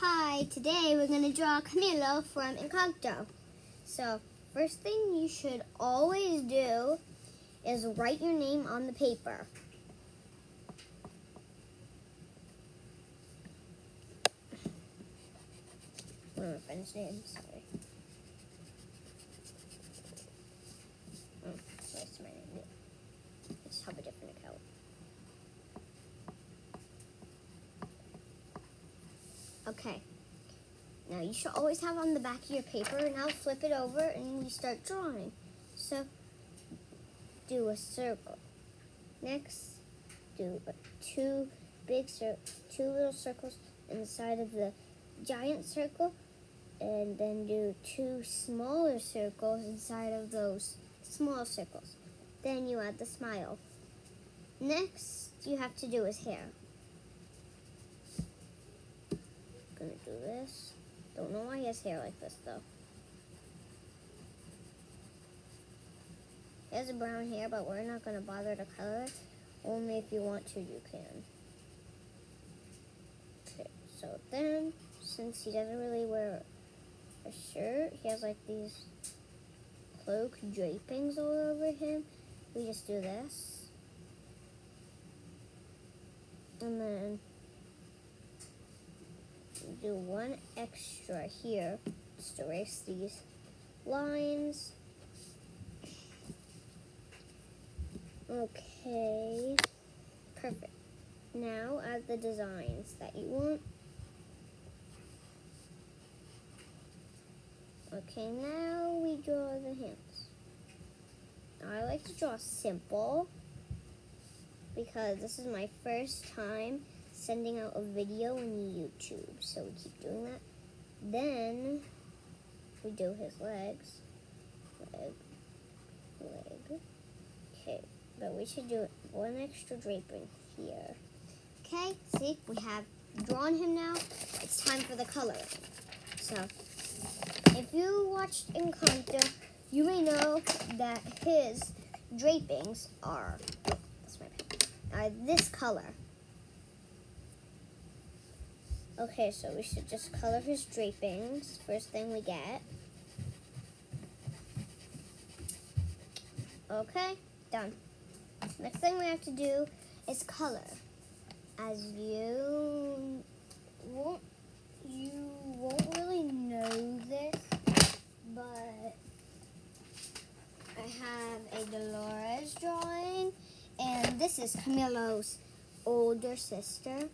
Hi, today we're going to draw Camilo from Encanto. So, first thing you should always do is write your name on the paper. One of my friend's name, sorry. Oh, that's my name. Just have a different Okay. Now you should always have on the back of your paper. And now flip it over and you start drawing. So do a circle. Next, do two big cir- two little circles inside of the giant circle, and then do two smaller circles inside of those small circles. Then you add the smile. Next, you have to do his hair. Gonna do this. Don't know why he has hair like this though. He has brown hair, but we're not gonna bother to color it. Only if you want to, you can. Okay, so then, since he doesn't really wear a shirt, he has like these cloak drapings all over him. We just do this. And then do one extra here just erase these lines. Okay, perfect. Now add the designs that you want. Okay, now we draw the hands. I like to draw simple because this is my first time sending out a video on YouTube. So we keep doing that. Then we do his legs. Leg. Leg. Okay, but we should do one extra draping here. Okay, see, we have drawn him now. It's time for the coloring. So, if you watched Encanto, you may know that his drapings are, that's my are this color. Okay, so we should just color his drapings. First thing we get. Okay, done. Next thing we have to do is color. As you won't, you won't really know this, but I have a Dolores drawing, and this is Camilo's older sister.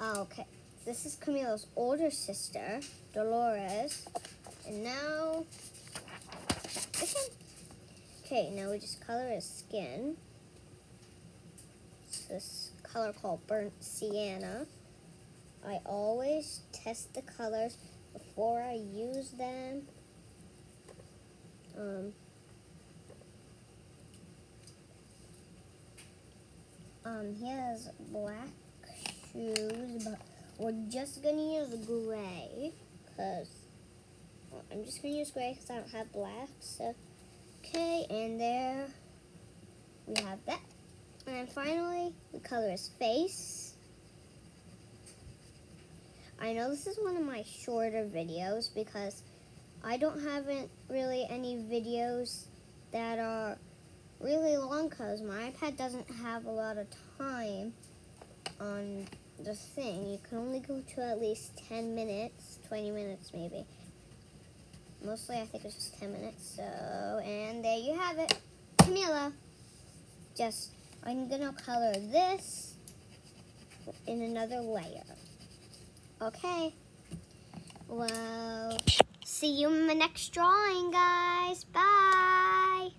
Okay, this is Camilo's older sister, Dolores. And now, okay, now we just color his skin. It's this color called Burnt Sienna. I always test the colors before I use them. Um, um, he has black shoes, but we're just gonna use gray because well, I'm just gonna use gray because I don't have black. So, okay, and there we have that. And finally, we color his face. I know this is one of my shorter videos because I don't haven't really any videos that are really long because my iPad doesn't have a lot of time on the thing. You can only go to at least 10 minutes, 20 minutes maybe. Mostly I think it's just 10 minutes. So, and there you have it. Camilo. Just, I'm to color this in another layer. Okay. Well, see you in my next drawing, guys. Bye.